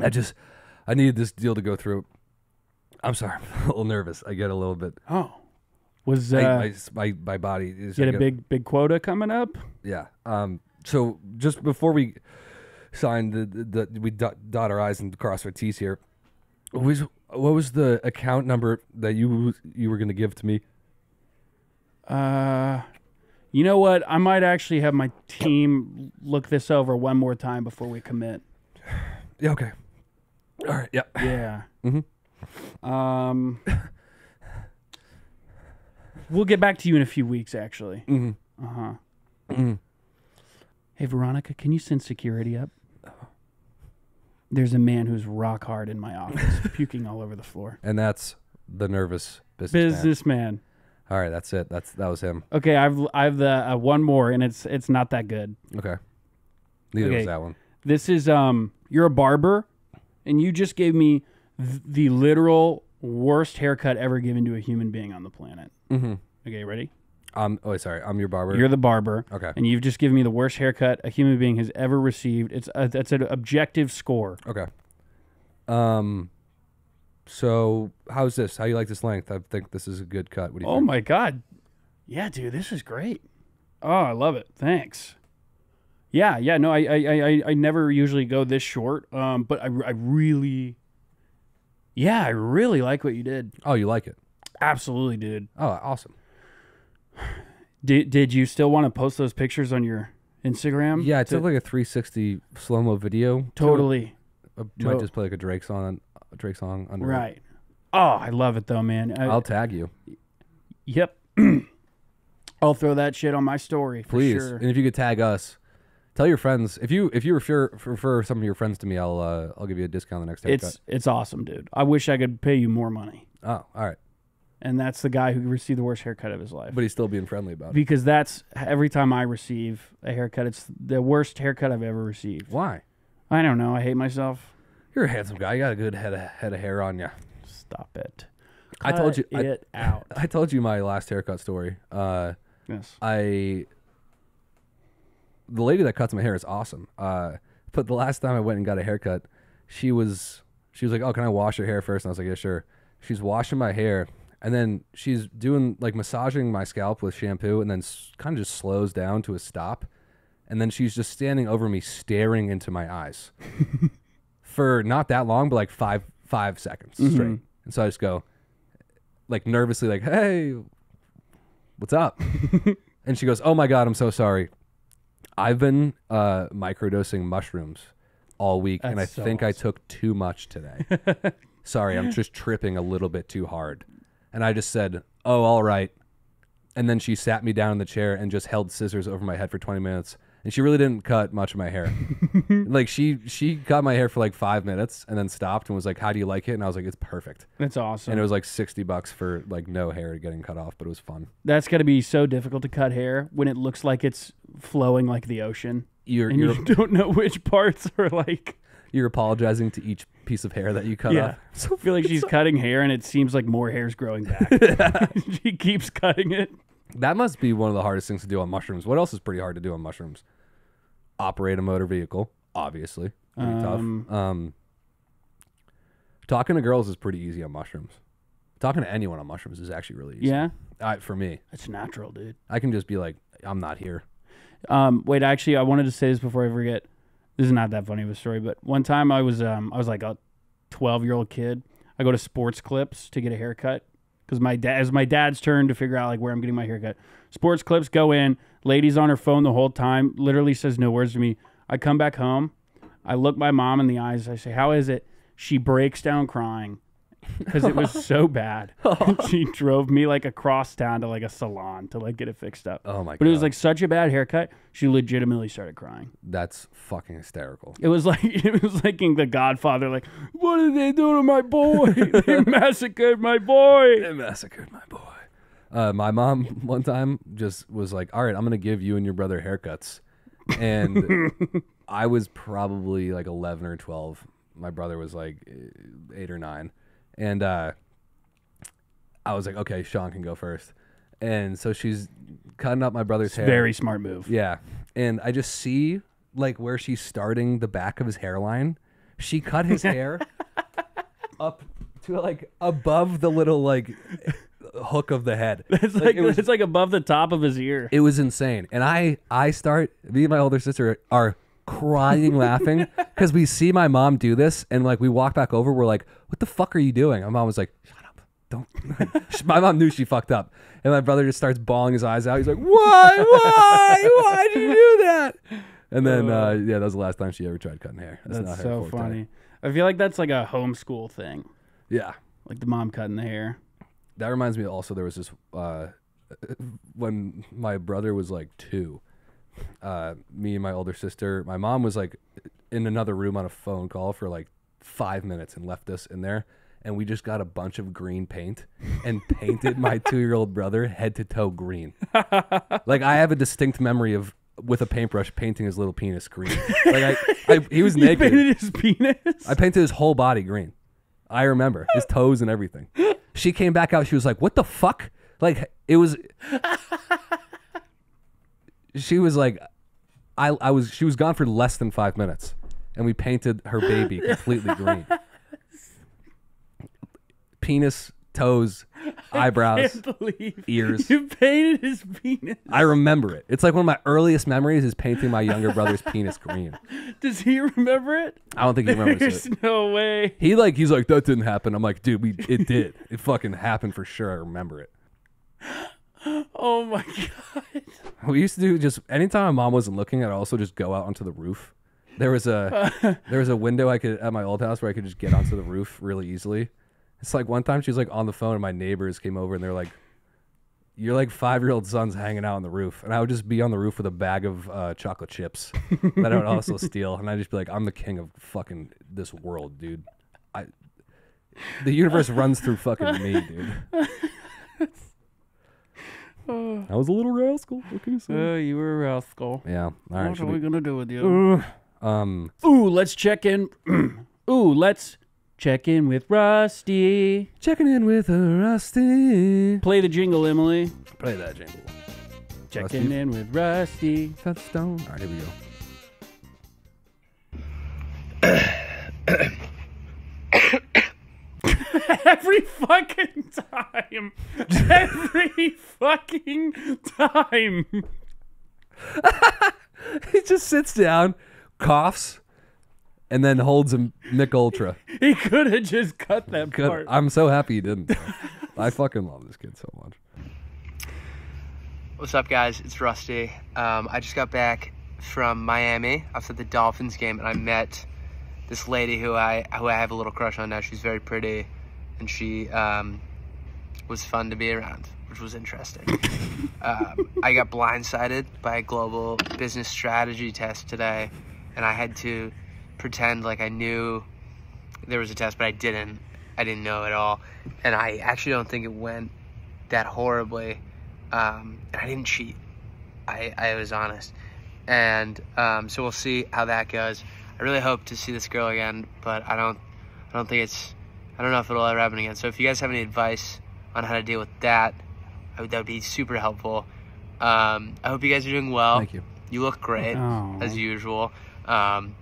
I just I needed this deal to go through. I'm sorry, [LAUGHS] I'm a little nervous. I get a little bit. Oh. Was I- uh, my, my my body is. I a get- big big quota coming up? Yeah. Um. So just before we sign the, the, the we dot, dot our i's and cross our t's here. What was what was the account number that you you were going to give to me? Uh, you know what? I might actually have my team look this over one more time before we commit. [SIGHS] Yeah. Okay. All right. Yeah. Yeah. Mhm. Um. We'll get back to you in a few weeks, actually. Mm-hmm. Uh huh. Mhm. Hey, Veronica, can you send security up? There's a man who's rock hard in my office, [LAUGHS] puking all over the floor. And that's the nervous businessman. Businessman. All right, that's it. That's that was him. Okay, I've I've the uh, one more, and it's it's not that good. Okay. Neither Okay. was that one. This is um, you're a barber, and you just gave me th- the literal worst haircut ever given to a human being on the planet. Mm-hmm. Okay, ready? Um. Oh, sorry. I'm your barber. You're the barber, okay. and you've just given me the worst haircut a human being has ever received. It's a, that's an objective score. Okay. Um. So how's this? How you like this length? I think this is a good cut. What do you Oh think? my god, yeah, dude, this is great. Oh, I love it. Thanks. Yeah, yeah. No, I I I, I- never usually go this short. Um, but I I really, yeah, I really like what you did. Oh, you like it? Absolutely, dude. Oh, awesome. Did did you still want to post those pictures on your Instagram? Yeah, I To- like a 360 slow mo video. to totally I might just play like a Drake song, Drake song under. right. Oh, I love it though, man. I, I'll tag you, yep. [CLEARS THROAT] I'll throw that shit on my story for please. sure. And if you could tag us, tell your friends. If you if you refer refer some of your friends to me, I'll uh, I'll give you a discount the next haircut. It's it's awesome, dude. I wish I could pay you more money. oh, all right. And that's the guy who received the worst haircut of his life. But he's still being friendly about it. because that's every time I receive a haircut, it's the worst haircut I've ever received. Why? I don't know. I hate myself. You're a handsome guy. You got a good head of, head of hair on you. Stop it. I told you. Cut I, it [LAUGHS] out. I told you my last haircut story. Uh, yes. I the lady that cuts my hair is awesome. Uh, but the last time I went and got a haircut, she was she was like, "Oh, can I wash your hair first? And I was like, "Yeah, sure." She's washing my hair, and then she's doing like massaging my scalp with shampoo, and then s- kind of just slows down to a stop, and then she's just standing over me, staring into my eyes [LAUGHS] for not that long, but like five five seconds straight. And so I just go, like nervously, like, "Hey, what's up?" [LAUGHS] and she goes, "Oh my god, I'm so sorry. I've been uh, microdosing mushrooms all week, and I so think I took too much today. [LAUGHS] sorry, I'm just tripping a little bit too hard." And I just said, "Oh, all right." And then she sat me down in the chair and just held scissors over my head for 20 minutes. And she really didn't cut much of my hair. [LAUGHS] like she she cut my hair for like five minutes and then stopped and was like, "How do you like it?" And I was like, "It's perfect." That's awesome. And it was like 60 bucks for like no hair getting cut off, but it was fun. That's got to be so difficult to cut hair when it looks like it's flowing like the ocean, You're and you're you [LAUGHS] don't know which parts are like. you're apologizing to each piece of hair that you cut yeah, off. [LAUGHS] I feel like she's cutting hair, and it seems like more hair's growing back. she keeps cutting it. That must be one of the hardest things to do on mushrooms. What else is pretty hard to do on mushrooms? Operate a motor vehicle, obviously. Pretty Um, tough. Um, talking to girls is pretty easy on mushrooms. Talking to anyone on mushrooms is actually really easy. Yeah, Uh, for me, it's natural, dude. I can just be like, I'm not here. Um, wait, actually, I wanted to say this before I forget. This is not that funny of a story, but one time I was um I was like a twelve year old kid. I go to Sports Clips to get a haircut because my dad was my dad's turn to figure out like where I'm getting my haircut. Sports Clips go in. Lady's on her phone the whole time. Literally says no words to me. I come back home. I look my mom in the eyes. I say, "How is it?" She breaks down crying because it was so [LAUGHS] bad. [LAUGHS] she drove me like across town to like a salon to like get it fixed up. Oh my god. But it was like such a bad haircut. She legitimately started crying. that's fucking hysterical. It was [LAUGHS] like it was like in The Godfather. Like, what did they do to my boy? they massacred my boy. They massacred my boy. Uh, my mom [LAUGHS] one time just was like, "All right, I'm gonna give you and your brother haircuts," and [LAUGHS] I was probably like 11 or 12. My brother was like eh, eight or nine, and uh, I was like, "Okay, Sean can go first. And so she's cutting up my brother's hair. Very smart move. Yeah. And I just see like where she's starting the back of his hairline. She cut his [LAUGHS] hair up to like above the little like hook of the head. [LAUGHS] It's like, it was it's like above the top of his ear. it was insane. And I I start me and my older sister are crying [LAUGHS] laughing because we see my mom do this and like we walk back over we're like what the fuck are you doing my mom was like shut up don't [LAUGHS] my mom knew she fucked up and my brother just starts bawling his eyes out he's like why why why did you do that and then uh, yeah that was the last time she ever tried cutting hair That's not her so funny. I feel like that's like a homeschool thing. yeah Like the mom cutting the hair. That reminds me also there was this uh, [LAUGHS] when my brother was like two uh, me and my older sister my mom was like in another room on a phone call for like five minutes and left us in there. And we just got a bunch of green paint and painted my [LAUGHS] two year old brother head to toe green. [LAUGHS] like I have a distinct memory of with a paintbrush painting his little penis green. Like I, I he was You naked. painted his penis. I painted his whole body green. I remember his toes and everything. She came back out. She was like, "What the fuck?" Like it was. [LAUGHS] she was like, "I I was." She was gone for less than five minutes, and we painted her baby completely green. [LAUGHS] Penis, toes, [LAUGHS] eyebrows. ears. You painted his penis. I remember it. It's like one of my earliest memories is painting my younger brother's [LAUGHS] penis green. Does he remember it? I don't think he remembers it. There's it. no way. He like he's like that didn't happen. I'm like, dude, we it did. It fucking happened for sure. I remember it. [GASPS] Oh my god. We used to do just anytime my mom wasn't looking, I'd also just go out onto the roof. There was a [LAUGHS] there was a window I could at my old house where I could just get onto the roof really easily. It's like one time she was like on the phone and my neighbors came over and they're like, "Your like five year old son's hanging out on the roof," and I would just be on the roof with a bag of uh, chocolate chips [LAUGHS] that I would also steal, and I'd just be like, "I'm the king of fucking this world, dude. I the universe runs through fucking me, dude." [LAUGHS] I was a little rascal. What can you say? Oh, you were a rascal. Yeah. All right. what are we we- gonna do with you? Um. Ooh, let's check in. [CLEARS THROAT] Ooh, let's check in with Rusty. Checking in with a Rusty. Play the jingle, Emily. Play that jingle. Checking Rusty? in with Rusty. Touchstone. All right, here we go. [COUGHS] Every fucking time. Every fucking time. [LAUGHS] he just sits down, coughs, and then holds a Mich Ultra. [LAUGHS] He could have just cut that Good. part. I'm so happy he didn't. [LAUGHS] I fucking love this kid so much. What's up, guys? It's Rusty. Um, I just got back from Miami. after the Dolphins game, and I met this lady who I who I have a little crush on now. She's very pretty, and she um, was fun to be around, which was interesting. [LAUGHS] um, I got blindsided by a global business strategy test today, and I had to pretend like I knew there was a test, but I didn't. I didn't know at all, and I actually don't think it went that horribly. Um, and I didn't cheat. I, I was honest, and um, so we'll see how that goes. I really hope to see this girl again, but I don't. I don't think it's. I don't know if it'll ever happen again. So if you guys have any advice on how to deal with that, I would, that would be super helpful. Um, I hope you guys are doing well. Thank you. You look great Oh. as usual. Um,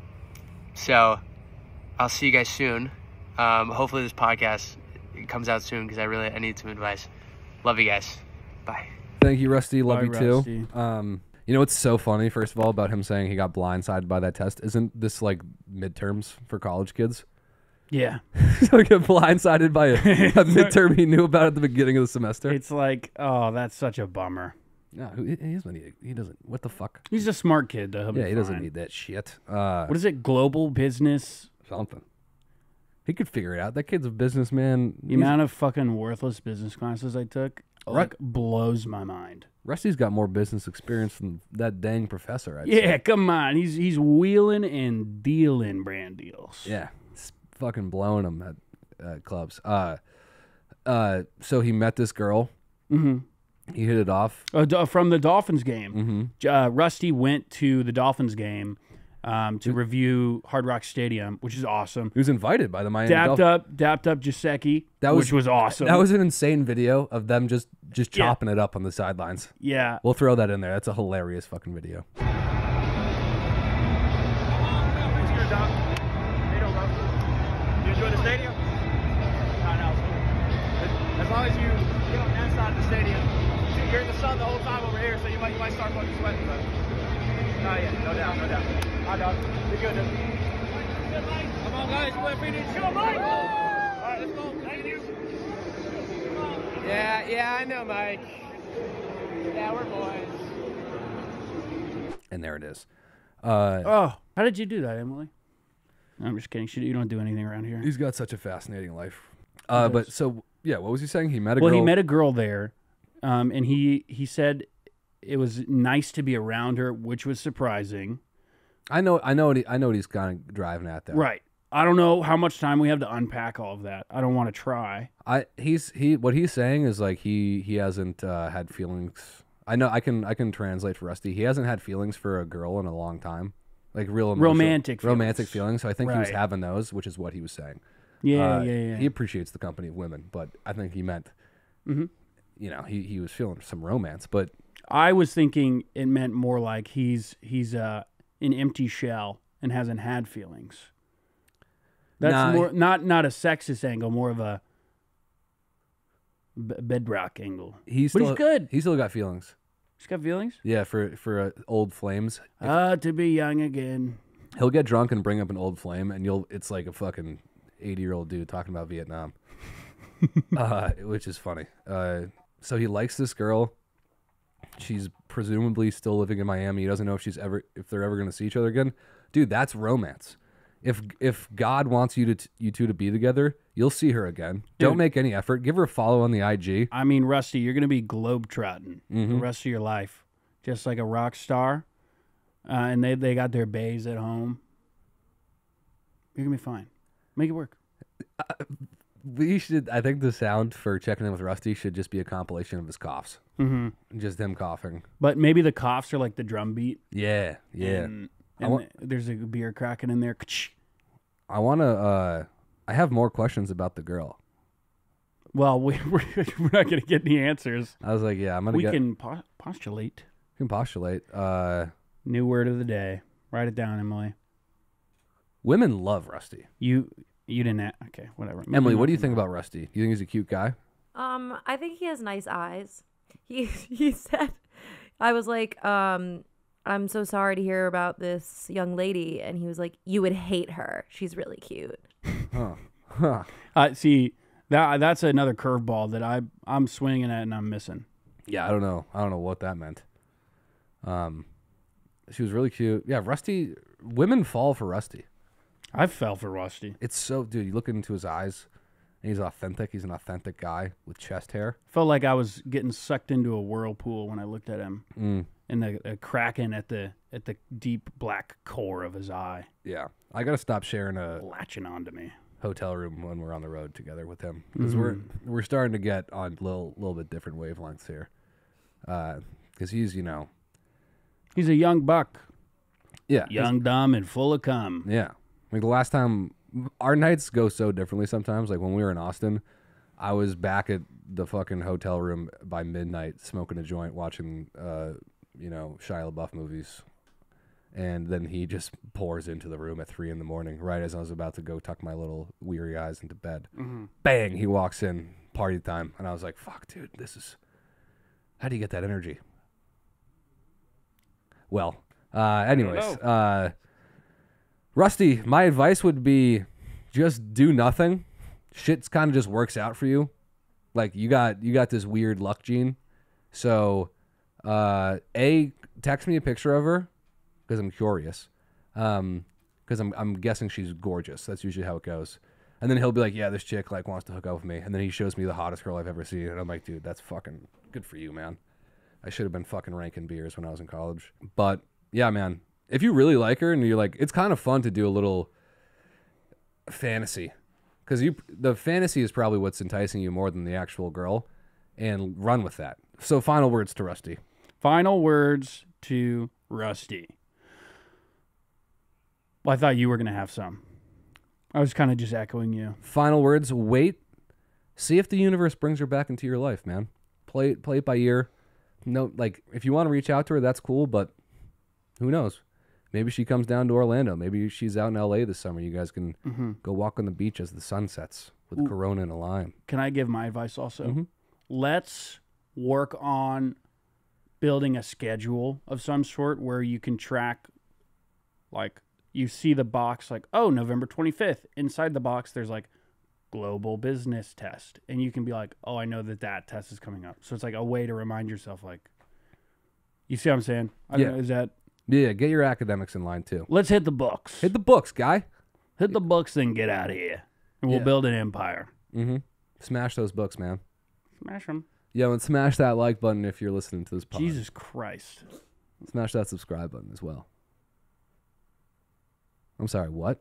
so I'll see you guys soon. Um, hopefully this podcast comes out soon because I really I need some advice. Love you guys. Bye. Thank you, Rusty. Love Bye, you too. Um, you know what's so funny? First of all, about him saying he got blindsided by that test. Isn't this like midterms for college kids? Yeah. [LAUGHS] so get blindsided by a, a [LAUGHS] midterm he knew about at the beginning of the semester. It's like, oh, that's such a bummer. No, he, he doesn't. Need, he doesn't. What the fuck? He's a smart kid, though. He'll be Yeah, he doesn't fine. need that shit. Uh, What is it? Global business. something. He could figure it out. That kid's a businessman. The He's- amount of fucking worthless business classes I took like blows my mind. Rusty's got more business experience than that dang professor. I'd Yeah, say. come on. He's he's wheeling and dealing brand deals. yeah, it's fucking blowing him at uh, clubs. Uh, uh, so he met this girl. hmm He hit it off. Uh, from the Dolphins game, Mm-hmm. uh, Rusty went to the Dolphins game um, to review Hard Rock Stadium, which is awesome. He was invited by the Miami Dapped Dolphins. up, dapped up Jaceki, That was- which was awesome. That was an insane video of them just just Yeah. chopping it up on the sidelines. yeah. We'll throw that in there. That's a hilarious fucking video. Sun the whole time over here, so you might you might start fucking sweating. But oh yeah, no doubt, no doubt. All right, dog. You're good, dude. Come on, guys. Play for you. Show Mike. All right, let's go. Thank you. Yeah, yeah, I know, Mike. Yeah, we're boys. And there it is. Uh, Oh, how did you do that, Emily? I'm just kidding. She, you don't do anything around here. he's got such a fascinating life. Uh, but so yeah, what was he saying? He met a Well, girl. he met a girl there, um, and he he said it was nice to be around her, which was surprising. I know, I know, what he, I know what he's kind of driving at there. Right. I don't know how much time we have to unpack all of that. I don't want to try. I he's he what he's saying is like he he hasn't uh, had feelings. I know I can I can translate for Rusty. He hasn't had feelings for a girl in a long time, like real emotional- Romantic romantic feelings. feelings. So I think he was having those, which is what he was saying. Yeah, Uh, yeah, yeah. He appreciates the company of women, but I think he meant, Mhm. You know, he he was feeling some romance. But I was thinking it meant more like he's he's uh, an empty shell and hasn't had feelings. That's Nah. more not not a sexist angle, more of a b- bedrock angle. he's But still he's good. He's still got feelings. He's got feelings. Yeah, for for uh, old flames. Ah, to be young again. He'll get drunk and bring up an old flame, and you'll it's like a fucking eighty year old dude talking about Vietnam, [LAUGHS] uh, which is funny. Uh, so he likes this girl. She's presumably still living in Miami. He doesn't know if she's ever if they're ever going to see each other again. Dude, that's romance. If if God wants you to t- you two to be together, you'll see her again. Don't make any effort. Give her a follow on the IG. I mean, Rusty, you're gonna be globetrotting Mm-hmm. the rest of your life, just like a rock star. Uh, and they they got their bays at home. You're gonna be fine. Make it work. We should. I think the sound for checking in with Rusty should just be a compilation of his coughs, hmm just him coughing. But maybe the coughs are like the drum beat. Yeah, yeah. And, and want- there's a beer cracking in there. I want to. Uh, I have more questions about the girl. Well, we, [LAUGHS] we're, we're not going to get any answers. I was like, yeah, I'm gonna We get. can po- postulate. can postulate. Uh, New word of the day. Write it down, Emily. women love Rusty. You you didn't. A- okay, whatever. Emily, Moving what do you think about Rusty? Do you think he's a cute guy? Um, I think he has nice eyes. [LAUGHS] He he said, I was like, um, I'm so sorry to hear about this young lady, and he was like, you would hate her. She's really cute. Huh. [LAUGHS] Huh. Uh, see that that's another curveball that I I'm swinging at and I'm missing. Yeah, I don't know. I don't know what that meant. Um, she was really cute. Yeah, Rusty. Women fall for Rusty. I fell for Rusty. It's so, dude. You look into his eyes, and he's authentic. He's an authentic guy with chest hair. Felt like I was getting sucked into a whirlpool when I looked at him, Mm. and the, the kraken at the at the deep black core of his eye Yeah, I gotta stop sharing a latching onto me. hotel room when we're on the road together with him because we're we're starting to get on little little bit different wavelengths here. Because he's you know He's a young buck, yeah young, dumb, and full of cum. yeah like the last time our nights go so differently sometimes. Like when we were in Austin, I was back at the fucking hotel room by midnight smoking a joint, watching uh you know Shia LaBeouf movies. And then he just pours into the room at three in the morning, right as I was about to go tuck my little weary eyes into bed. Bang! He walks in, party time, and I was like, "Fuck, dude, this is. How do you get that energy?" Well, uh, anyways, uh, Rusty, my advice would be just do nothing. Shit's kind of just works out for you. Like you got you got this weird luck gene. So, uh, a text me a picture of her because I'm curious. Um, because I'm I'm guessing she's gorgeous. That's usually how it goes. And then he'll be like, "Yeah, this chick like wants to hook up with me." And then he shows me the hottest girl I've ever seen, and I'm like, "Dude, that's fucking good for you, man." I should have been fucking ranking beers when I was in college. But yeah, man, if you really like her and you're like, it's kind of fun to do a little fantasy because you the fantasy is probably what's enticing you more than the actual girl, and run with that. So, final words to Rusty. Final words to Rusty. Well, I thought you were gonna have some. I was kind of just echoing you. Final words. Wait. See if the universe brings her back into your life, man. Play it, play it by ear. No, like if you want to reach out to her, that's cool. But who knows? Maybe she comes down to Orlando. Maybe she's out in L.A. this summer. You guys can Mm-hmm. go walk on the beach as the sun sets with Corona and a lime. Can I give my advice also? Mhm. Let's work on building a schedule of some sort where you can track, like, you see the box, like, oh, November 25th. Inside the box, there's like global business test. And you can be like, oh, I know that that test is coming up. So it's like a way to remind yourself, like, you see what I'm saying? I Yeah. know, is that, Yeah, get your academics in line too. let's hit the books. Hit the books, guy. hit the books, then get out of here. And we'll Yeah. build an empire. Mm-hmm. Smash those books, man. Smash them. Yo, and smash that like button if you're listening to this pod. Jesus Christ. Smash that subscribe button as well. I'm sorry, what?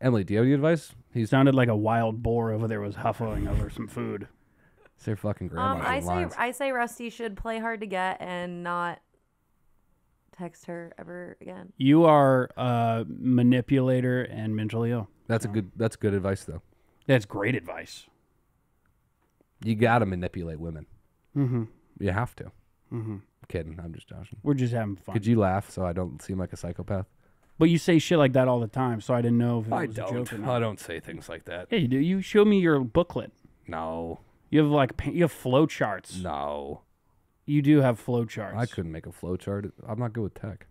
Emily, do you have any advice? He He's sounded like a wild boar over there was huffling over some food. it's their fucking Um, I say lines. I say Rusty should play hard to get and not text her ever again. You are a manipulator and mentally ill. That's a good. That's good advice though. That's great advice. You gotta manipulate women. Mm-hmm. You have to. Mm-hmm. Kidding. I'm just joshing. We're just having fun. Could you laugh so I don't seem like a psychopath? But you say shit like that all the time, so I didn't know if it was a joke or not. I don't say things like that. Yeah, you do. You show me your booklet. No. You have like pa- you have flow charts. No. You do have flow charts. I couldn't make a flow chart. I'm not good with tech.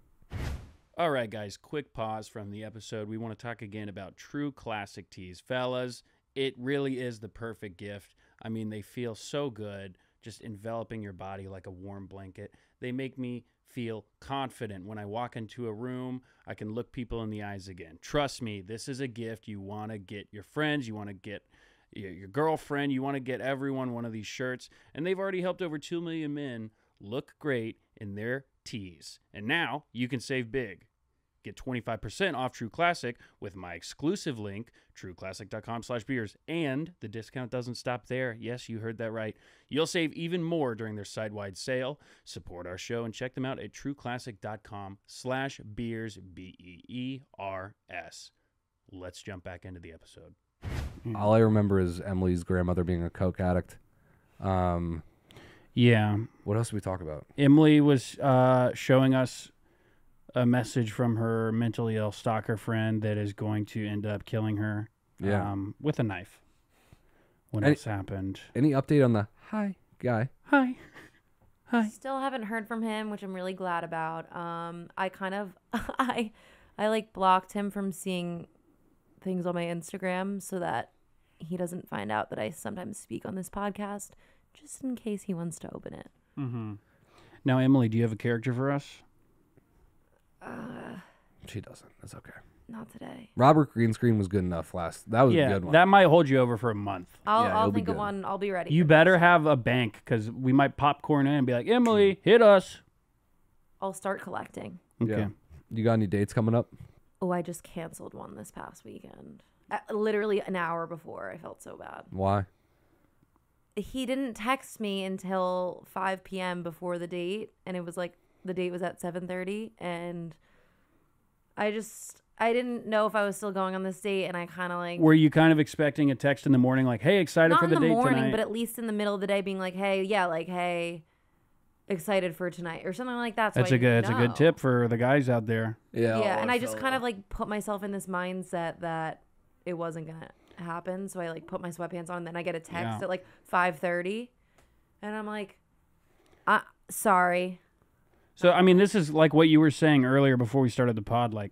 All right, guys, quick pause from the episode. We want to talk again about True Classic tees. Fellas, it really is the perfect gift. I mean, they feel so good, just enveloping your body like a warm blanket. They make me feel confident when I walk into a room. I can look people in the eyes again. Trust me, this is a gift you want to get your friends, you want to get your girlfriend, you want to get everyone one of these shirts. And they've already helped over 2 million men look great in their tees. And now you can save big. Get 25% off True Classic with my exclusive link, trueclassic.com slash beers. And the discount doesn't stop there. Yes, you heard that right. You'll save even more during their site-wide sale. Support our show and check them out at trueclassic.com slash beers, B-E-E-R-S. Let's jump back into the episode. All I remember is Emily's grandmother being a coke addict. Um, Yeah. what else did we talk about? Emily was uh, showing us a message from her mentally ill stalker friend that is going to end up killing her Yeah. um, with a knife. When Any- else happened? Any update on the hi guy? Hi. Hi. Still haven't heard from him, which I'm really glad about. Um, I kind of [LAUGHS] I I like blocked him from seeing things on my Instagram so that he doesn't find out that I sometimes speak on this podcast, just in case he wants to open it. Mm-hmm. Now, Emily, do you have a character for us? Uh, She doesn't. That's okay. not today. Robert Greenscreen was good enough last. That was a yeah, good one. that might hold you over for a month. I'll Yeah, I'll it'll be think of good. one. I'll be ready. You for better this. have a bank because we might popcorn in and be like, Emily, [CLEARS THROAT] hit us. I'll start collecting. Okay. Yeah. You got any dates coming up? Oh, I just canceled one this past weekend. Uh, literally an hour before. I felt so bad. Why? he didn't text me until 5 p.m. before the date and it was like the date was at 7:30 and I just I didn't know if I was still going on this date and I kind of like Were you kind of expecting a text in the morning like, hey, excited not for in the, the date morning tonight? but at least in the middle of the day being like hey yeah like hey excited for tonight or something like that so that's I a good that's a good tip for the guys out there. yeah Yeah, oh, and I just kind of like put myself in this mindset that it wasn't gonna happen so I like put my sweatpants on and then I get a text Yeah. at like 5:30 and I'm like I sorry So I mean, this is like what you were saying earlier before we started the pod. Like,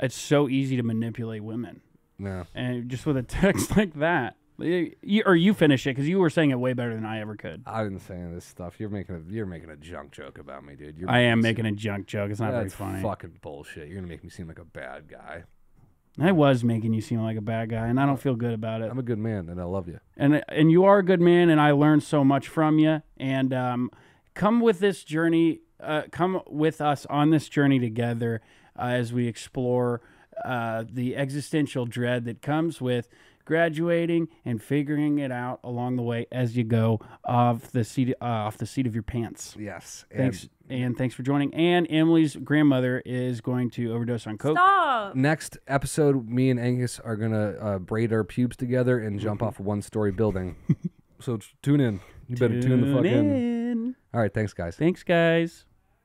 it's so easy to manipulate women, Yeah. and just with a [LAUGHS] text like that, you, you- or you finish it because you were saying it way better than I ever could. I didn't say any of this stuff. You're making a you're making a junk joke about me, dude. You're I am making a junk joke. It's not very That's funny. fucking bullshit. You're gonna make me seem like a bad guy. I was making you seem like a bad guy, and I don't feel good about it. I'm a good man, and I love you. and and you are a good man, and I learned so much from you. And um, come with this journey. Uh, come with us on this journey together uh, as we explore uh, the existential dread that comes with graduating and figuring it out along the way as you go off the seat uh, off the seat of your pants. Yes. Thanks and thanks for joining. And Emily's grandmother is going to overdose on coke. stop Next episode, me and Angus are gonna uh, braid our pubes together and jump off a one-story building. [LAUGHS] so t- tune in. You better tune, the fuck in. in. All right, thanks, guys. Thanks, guys.